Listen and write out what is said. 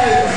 Yeah.